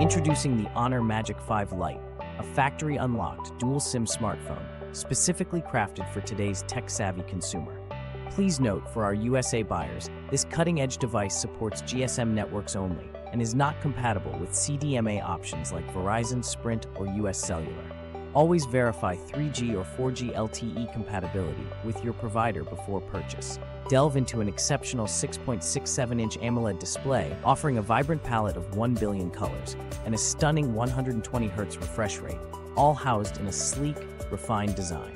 Introducing the Honor Magic 5 Lite, a factory unlocked dual SIM smartphone specifically crafted for today's tech savvy consumer. Please note for our USA buyers, this cutting edge device supports GSM networks only and is not compatible with CDMA options like Verizon, Sprint, or US Cellular. Always verify 3G or 4G LTE compatibility with your provider before purchase. Delve into an exceptional 6.67 inch AMOLED display offering a vibrant palette of 1 billion colors and a stunning 120 Hz refresh rate, all housed in a sleek, refined design.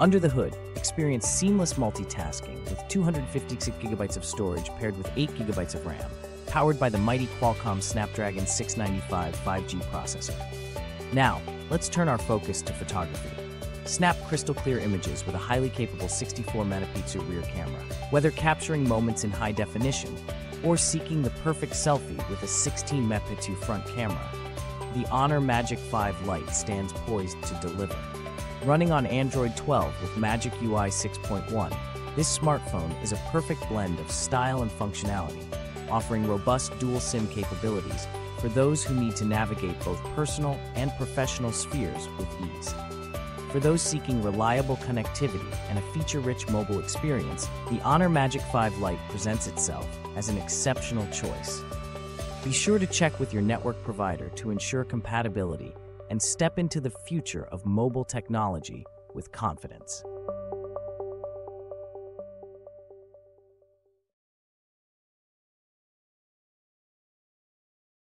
Under the hood, experience seamless multitasking with 256GB of storage paired with 8GB of RAM, powered by the mighty Qualcomm Snapdragon 695 5G processor. Now, let's turn our focus to photography. Snap crystal clear images with a highly capable 64 megapixel rear camera. Whether capturing moments in high definition or seeking the perfect selfie with a 16 megapixel front camera, the Honor Magic 5 Lite stands poised to deliver. Running on Android 12 with Magic UI 6.1, this smartphone is a perfect blend of style and functionality, offering robust dual SIM capabilities for those who need to navigate both personal and professional spheres with ease. For those seeking reliable connectivity and a feature-rich mobile experience, the Honor Magic 5 Lite presents itself as an exceptional choice. Be sure to check with your network provider to ensure compatibility and step into the future of mobile technology with confidence.